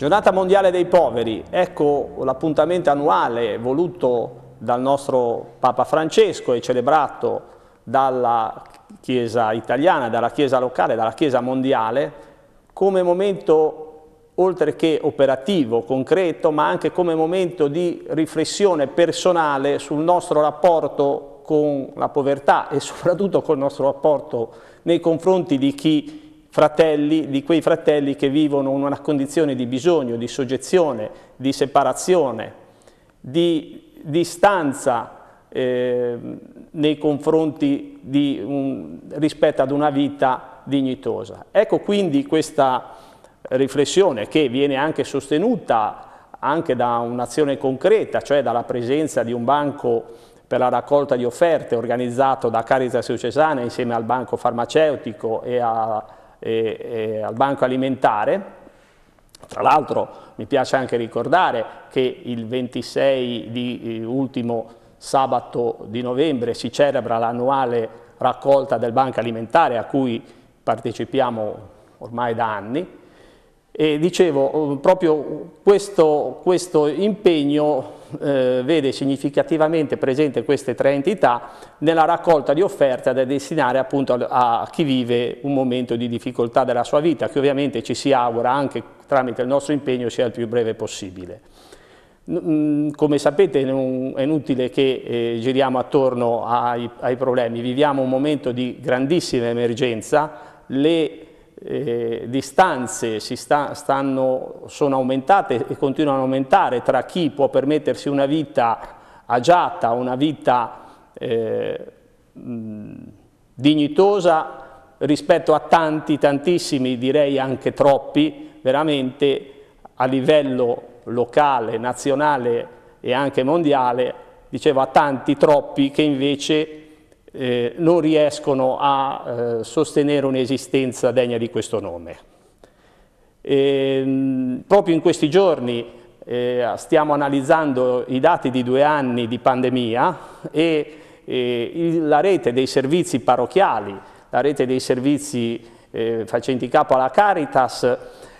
Giornata mondiale dei poveri, ecco l'appuntamento annuale voluto dal nostro Papa Francesco e celebrato dalla Chiesa italiana, dalla Chiesa locale, dalla Chiesa mondiale, come momento oltre che operativo, concreto, ma anche come momento di riflessione personale sul nostro rapporto con la povertà e soprattutto col nostro rapporto nei confronti di chi fratelli, di quei fratelli che vivono in una condizione di bisogno, di soggezione, di separazione, di distanza eh, nei confronti di un, rispetto ad una vita dignitosa. Ecco quindi questa riflessione che viene anche sostenuta anche da un'azione concreta, cioè dalla presenza di un banco per la raccolta di offerte organizzato da Caritas Diocesana insieme al banco farmaceutico e a e, e al banco alimentare. Tra l'altro mi piace anche ricordare che il 26 di eh, ultimo sabato di novembre si celebra l'annuale raccolta del banco alimentare a cui partecipiamo ormai da anni e dicevo, proprio questo, questo impegno eh, vede significativamente presente queste tre entità nella raccolta di offerte da destinare appunto a, a, chi vive un momento di difficoltà della sua vita, che ovviamente ci si augura anche tramite il nostro impegno sia il più breve possibile. Mm, come sapete è inutile che eh, giriamo attorno ai, ai problemi, viviamo un momento di grandissima emergenza, le eh, distanze sta, stanno, sono aumentate e continuano ad aumentare tra chi può permettersi una vita agiata, una vita eh, dignitosa rispetto a tanti, tantissimi, direi anche troppi, veramente a livello locale, nazionale e anche mondiale, dicevo a tanti, troppi, che invece eh, non riescono a eh, sostenere un'esistenza degna di questo nome. E, ehm, proprio in questi giorni eh, stiamo analizzando i dati di due anni di pandemia e il, la rete dei servizi parrocchiali, la rete dei servizi eh, facenti capo alla Caritas,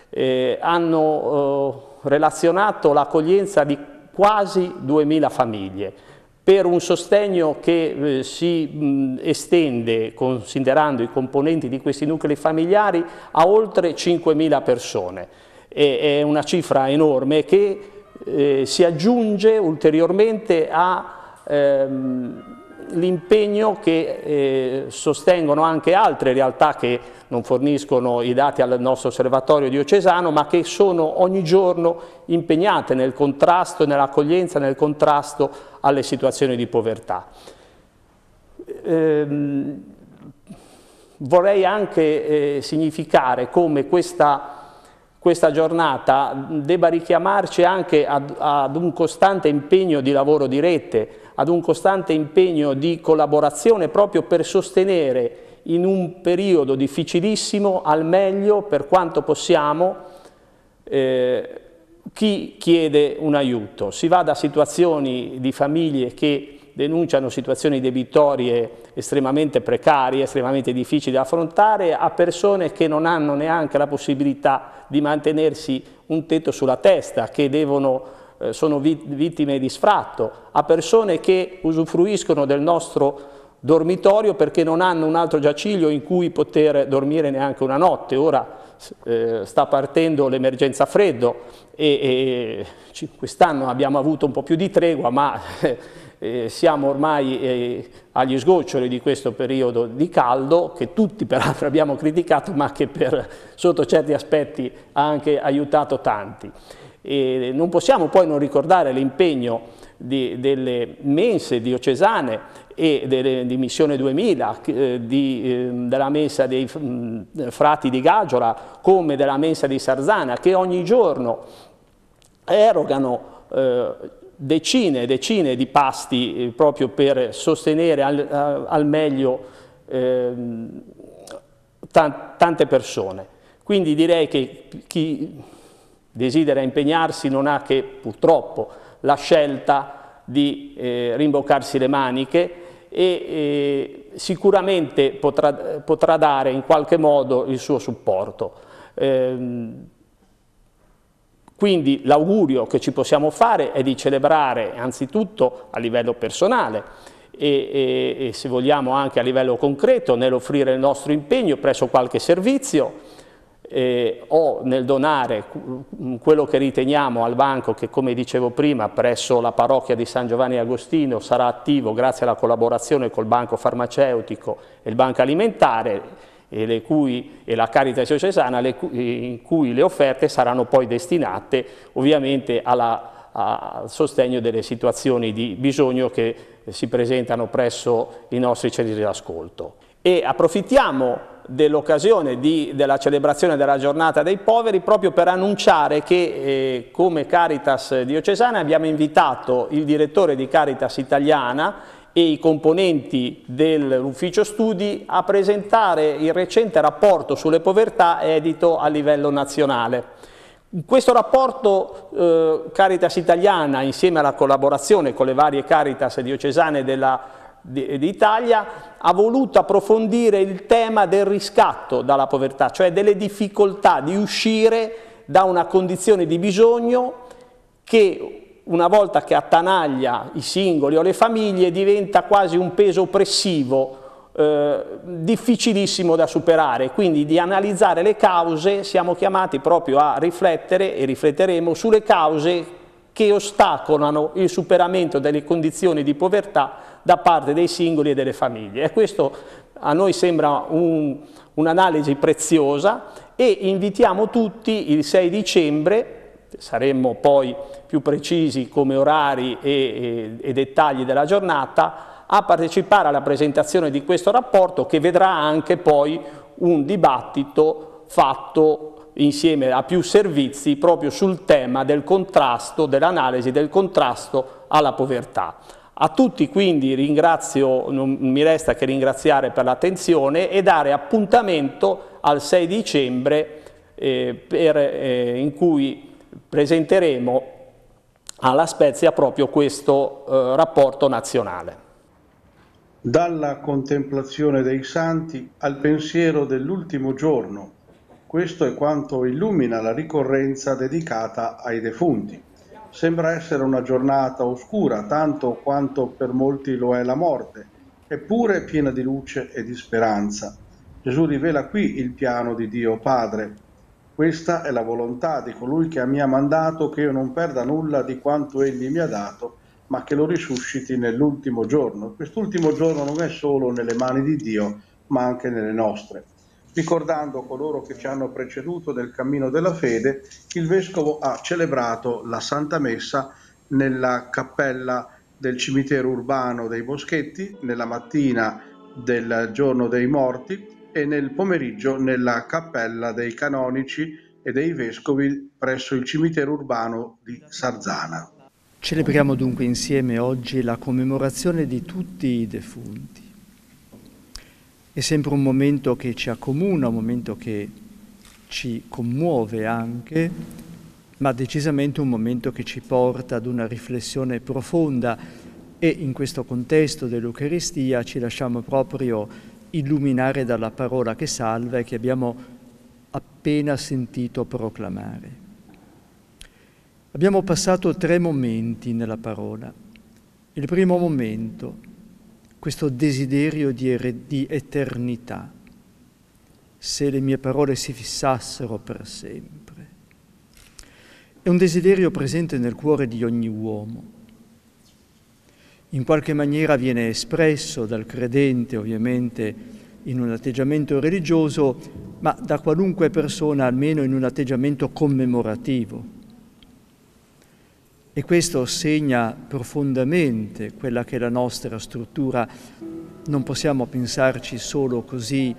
eh, hanno eh, relazionato l'accoglienza di quasi 2.000 famiglie per un sostegno che eh, si mh, estende, considerando i componenti di questi nuclei familiari, a oltre 5.000 persone. E, è una cifra enorme che eh, si aggiunge ulteriormente a ehm, che eh, sostengono anche altre realtà che non forniscono i dati al nostro osservatorio diocesano, ma che sono ogni giorno impegnate nel contrasto, nell'accoglienza, nel contrasto alle situazioni di povertà. Ehm, vorrei anche eh, significare come questa questa giornata debba richiamarci anche ad, ad, un costante impegno di lavoro di rete, ad un costante impegno di collaborazione proprio per sostenere in un periodo difficilissimo al meglio per quanto possiamo eh, chi chiede un aiuto. Si va da situazioni di famiglie che denunciano situazioni debitorie estremamente precarie, estremamente difficili da affrontare, a persone che non hanno neanche la possibilità di mantenersi un tetto sulla testa, che devono, eh, sono vittime di sfratto, a persone che usufruiscono del nostro dormitorio perché non hanno un altro giaciglio in cui poter dormire neanche una notte. Ora eh, sta partendo l'emergenza freddo e, e quest'anno abbiamo avuto un po' più di tregua, ma eh, siamo ormai eh, agli sgoccioli di questo periodo di caldo, che tutti peraltro abbiamo criticato, ma che per, sotto certi aspetti ha anche aiutato tanti. E non possiamo poi non ricordare l'impegno delle mense diocesane e delle, di Missione 2000, eh, di, eh, della mensa dei mh, frati di Gagiola, come della mensa di Sarzana, che ogni giorno erogano eh, decine e decine di pasti eh, proprio per sostenere al, al meglio ehm, tante persone. Quindi direi che chi desidera impegnarsi non ha che purtroppo la scelta di eh, rimboccarsi le maniche e eh, sicuramente potrà, potrà, dare in qualche modo il suo supporto. Eh, Quindi l'augurio che ci possiamo fare è di celebrare anzitutto a livello personale e, e, e se vogliamo anche a livello concreto nell'offrire il nostro impegno presso qualche servizio eh, o nel donare quello che riteniamo al banco che come dicevo prima presso la parrocchia di San Giovanni Agostino sarà attivo grazie alla collaborazione col banco farmaceutico e il banco alimentare e, cui, e la Caritas diocesana in cui le offerte saranno poi destinate ovviamente alla, al sostegno delle situazioni di bisogno che si presentano presso i nostri centri di ascolto. E approfittiamo dell'occasione della celebrazione della giornata dei poveri proprio per annunciare che eh, come Caritas diocesana abbiamo invitato il direttore di Caritas italiana e i componenti dell'ufficio studi a presentare il recente rapporto sulle povertà edito a livello nazionale. Questo rapporto eh, Caritas Italiana, insieme alla collaborazione con le varie Caritas diocesane d'Italia, ha voluto approfondire il tema del riscatto dalla povertà, cioè delle difficoltà di uscire da una condizione di bisogno che una volta che attanaglia i singoli o le famiglie diventa quasi un peso oppressivo, eh, difficilissimo da superare, quindi di analizzare le cause siamo chiamati proprio a riflettere e rifletteremo sulle cause che ostacolano il superamento delle condizioni di povertà da parte dei singoli e delle famiglie. E questo a noi sembra un'analisi un preziosa e invitiamo tutti il 6 dicembre saremmo poi più precisi come orari e, e, e dettagli della giornata, a partecipare alla presentazione di questo rapporto che vedrà anche poi un dibattito fatto insieme a più servizi proprio sul tema del contrasto, dell'analisi del contrasto alla povertà. A tutti quindi ringrazio, non mi resta che ringraziare per l'attenzione e dare appuntamento al 6 dicembre eh, per, eh, in cui presenteremo alla Spezia proprio questo eh, rapporto nazionale. Dalla contemplazione dei santi al pensiero dell'ultimo giorno, questo è quanto illumina la ricorrenza dedicata ai defunti. Sembra essere una giornata oscura, tanto quanto per molti lo è la morte, eppure piena di luce e di speranza. Gesù rivela qui il piano di Dio Padre, questa è la volontà di colui che mi ha mandato che io non perda nulla di quanto egli mi ha dato, ma che lo risusciti nell'ultimo giorno. Quest'ultimo giorno non è solo nelle mani di Dio, ma anche nelle nostre. Ricordando coloro che ci hanno preceduto nel cammino della fede, il Vescovo ha celebrato la Santa Messa nella cappella del cimitero urbano dei Boschetti, nella mattina del giorno dei morti, e nel pomeriggio nella cappella dei canonici e dei vescovi presso il cimitero urbano di Sarzana. Celebriamo dunque insieme oggi la commemorazione di tutti i defunti. È sempre un momento che ci accomuna, un momento che ci commuove anche, ma decisamente un momento che ci porta ad una riflessione profonda e in questo contesto dell'Eucaristia ci lasciamo proprio illuminare dalla parola che salva e che abbiamo appena sentito proclamare. Abbiamo passato tre momenti nella parola. Il primo momento, questo desiderio di, er- di eternità, se le mie parole si fissassero per sempre. È un desiderio presente nel cuore di ogni uomo in qualche maniera viene espresso dal credente, ovviamente in un atteggiamento religioso, ma da qualunque persona almeno in un atteggiamento commemorativo. E questo segna profondamente quella che è la nostra struttura. Non possiamo pensarci solo così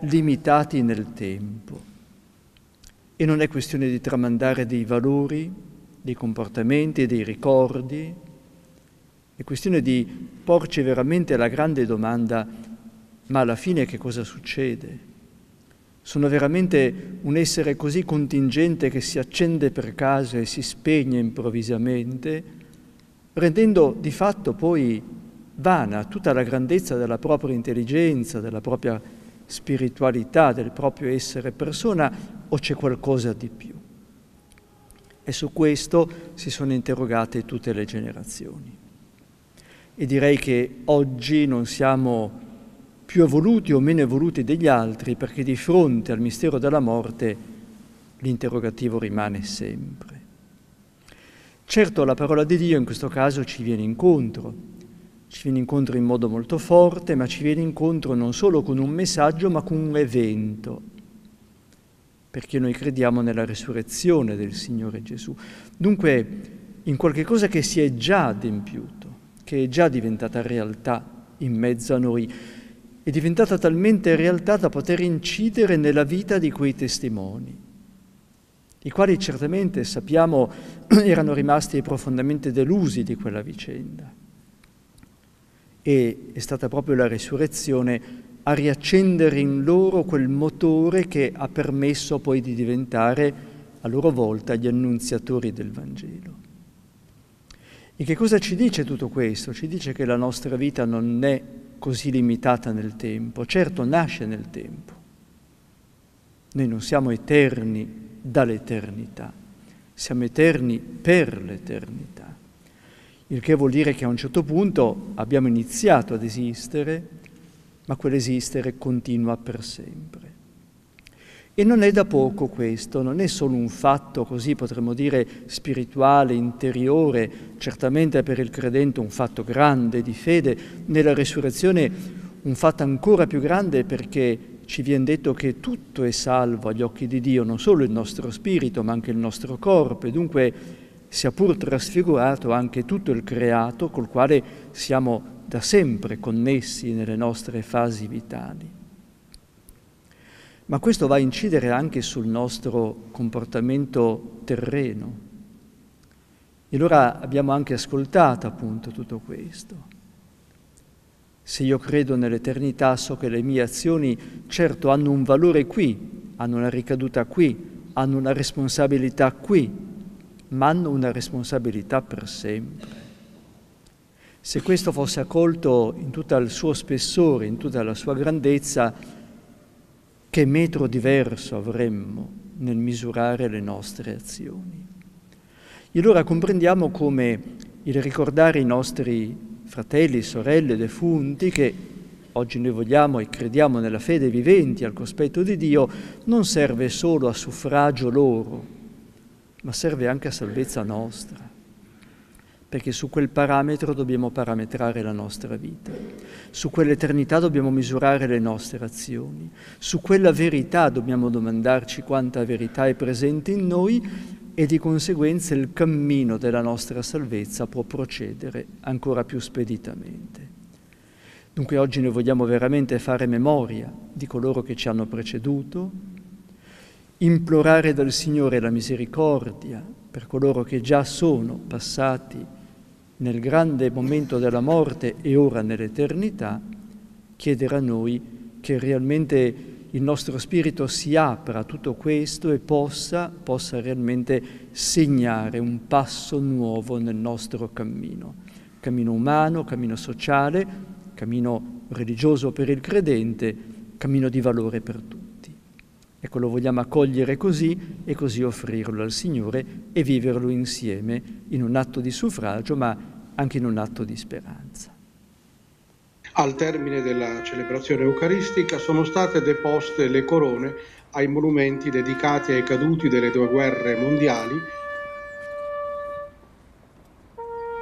limitati nel tempo. E non è questione di tramandare dei valori, dei comportamenti, dei ricordi, è questione di porci veramente la grande domanda, ma alla fine che cosa succede? Sono veramente un essere così contingente che si accende per caso e si spegne improvvisamente, rendendo di fatto poi vana tutta la grandezza della propria intelligenza, della propria spiritualità, del proprio essere persona, o c'è qualcosa di più? E su questo si sono interrogate tutte le generazioni. E direi che oggi non siamo più evoluti o meno evoluti degli altri perché di fronte al mistero della morte l'interrogativo rimane sempre. Certo la parola di Dio in questo caso ci viene incontro, ci viene incontro in modo molto forte, ma ci viene incontro non solo con un messaggio ma con un evento, perché noi crediamo nella resurrezione del Signore Gesù. Dunque in qualche cosa che si è già adempiuto, che è già diventata realtà in mezzo a noi è diventata talmente realtà da poter incidere nella vita di quei testimoni, i quali certamente sappiamo erano rimasti profondamente delusi di quella vicenda. E è stata proprio la risurrezione a riaccendere in loro quel motore che ha permesso poi di diventare a loro volta gli annunziatori del Vangelo. E che cosa ci dice tutto questo? Ci dice che la nostra vita non è così limitata nel tempo, certo nasce nel tempo. Noi non siamo eterni dall'eternità, siamo eterni per l'eternità. Il che vuol dire che a un certo punto abbiamo iniziato ad esistere, ma quell'esistere continua per sempre. E non è da poco questo, non è solo un fatto così potremmo dire spirituale, interiore, certamente per il credente un fatto grande di fede, nella resurrezione un fatto ancora più grande perché ci viene detto che tutto è salvo agli occhi di Dio, non solo il nostro spirito ma anche il nostro corpo e dunque sia pur trasfigurato anche tutto il creato col quale siamo da sempre connessi nelle nostre fasi vitali. Ma questo va a incidere anche sul nostro comportamento terreno. E allora abbiamo anche ascoltato appunto tutto questo. Se io credo nell'eternità so che le mie azioni certo hanno un valore qui, hanno una ricaduta qui, hanno una responsabilità qui, ma hanno una responsabilità per sempre. Se questo fosse accolto in tutto il suo spessore, in tutta la sua grandezza, che metro diverso avremmo nel misurare le nostre azioni. E allora comprendiamo come il ricordare i nostri fratelli sorelle defunti che oggi noi vogliamo e crediamo nella fede viventi al cospetto di Dio, non serve solo a suffragio loro, ma serve anche a salvezza nostra perché su quel parametro dobbiamo parametrare la nostra vita, su quell'eternità dobbiamo misurare le nostre azioni, su quella verità dobbiamo domandarci quanta verità è presente in noi e di conseguenza il cammino della nostra salvezza può procedere ancora più speditamente. Dunque oggi noi vogliamo veramente fare memoria di coloro che ci hanno preceduto, implorare dal Signore la misericordia per coloro che già sono passati nel grande momento della morte e ora nell'eternità, chiedere a noi che realmente il nostro spirito si apra a tutto questo e possa, possa realmente segnare un passo nuovo nel nostro cammino, cammino umano, cammino sociale, cammino religioso per il credente, cammino di valore per tutti. Ecco, lo vogliamo accogliere così e così offrirlo al Signore e viverlo insieme in un atto di suffragio, ma anche in un atto di speranza. Al termine della celebrazione eucaristica sono state deposte le corone ai monumenti dedicati ai caduti delle due guerre mondiali,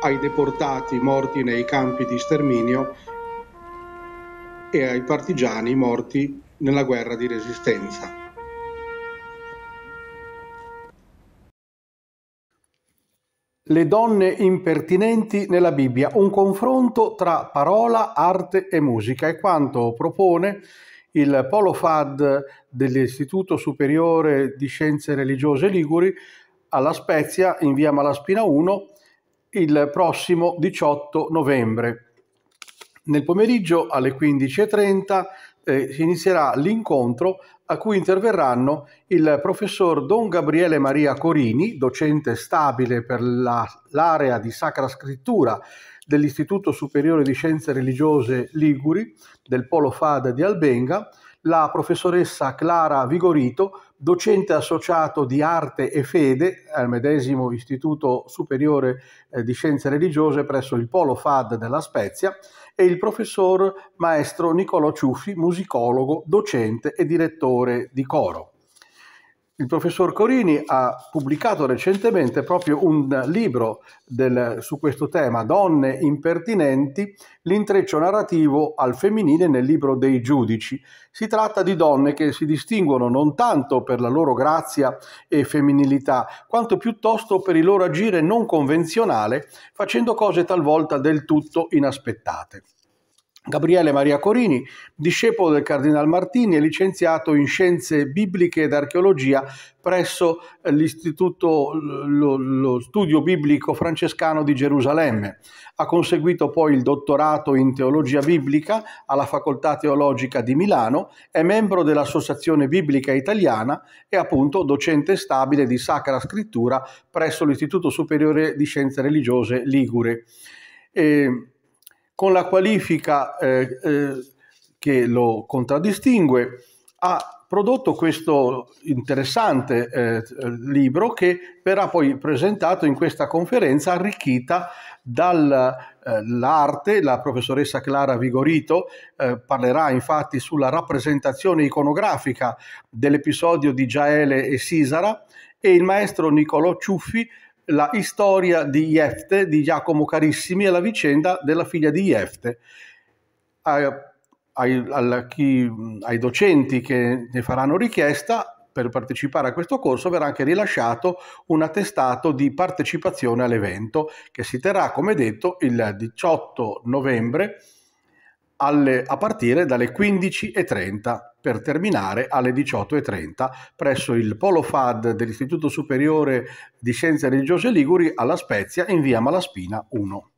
ai deportati morti nei campi di sterminio e ai partigiani morti nella guerra di resistenza. Le donne impertinenti nella Bibbia, un confronto tra parola, arte e musica, è quanto propone il Polo FAD dell'Istituto Superiore di Scienze Religiose Liguri alla Spezia in via Malaspina 1 il prossimo 18 novembre. Nel pomeriggio alle 15.30 eh, inizierà l'incontro a cui interverranno il professor Don Gabriele Maria Corini, docente stabile per la, l'area di Sacra Scrittura dell'Istituto Superiore di Scienze Religiose Liguri del Polo FAD di Albenga, la professoressa Clara Vigorito, docente associato di arte e fede al medesimo Istituto Superiore eh, di Scienze Religiose presso il Polo FAD della Spezia e il professor maestro Niccolò Ciuffi, musicologo, docente e direttore di coro. Il professor Corini ha pubblicato recentemente proprio un libro del, su questo tema, Donne impertinenti, l'intreccio narrativo al femminile nel libro dei giudici. Si tratta di donne che si distinguono non tanto per la loro grazia e femminilità, quanto piuttosto per il loro agire non convenzionale, facendo cose talvolta del tutto inaspettate. Gabriele Maria Corini, discepolo del Cardinal Martini, è licenziato in Scienze Bibliche ed Archeologia presso l'Istituto, lo, lo Studio Biblico Francescano di Gerusalemme. Ha conseguito poi il dottorato in Teologia Biblica alla Facoltà Teologica di Milano, è membro dell'Associazione Biblica Italiana e appunto docente stabile di Sacra Scrittura presso l'Istituto Superiore di Scienze Religiose Ligure. E con la qualifica eh, eh, che lo contraddistingue, ha prodotto questo interessante eh, libro che verrà poi presentato in questa conferenza arricchita dall'arte, eh, la professoressa Clara Vigorito eh, parlerà infatti sulla rappresentazione iconografica dell'episodio di Giaele e Sisara e il maestro Niccolò Ciuffi la storia di Jefte, di Giacomo Carissimi e la vicenda della figlia di Jefte. Ai, ai, ai docenti che ne faranno richiesta per partecipare a questo corso verrà anche rilasciato un attestato di partecipazione all'evento che si terrà, come detto, il 18 novembre alle, a partire dalle 15.30 per terminare alle 18.30 presso il Polo FAD dell'Istituto Superiore di Scienze Religiose Liguri alla Spezia in via Malaspina 1.